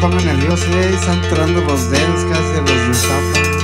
pongo nervioso, eh, están entrando los dedos, casi los destapa.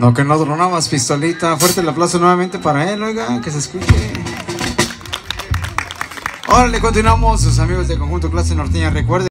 No, que no tronaba más pistolita. Fuerte el aplauso nuevamente para él, oiga, que se escuche. Ahora le continuamos, sus amigos de Conjunto Clase Norteña. Recuerden.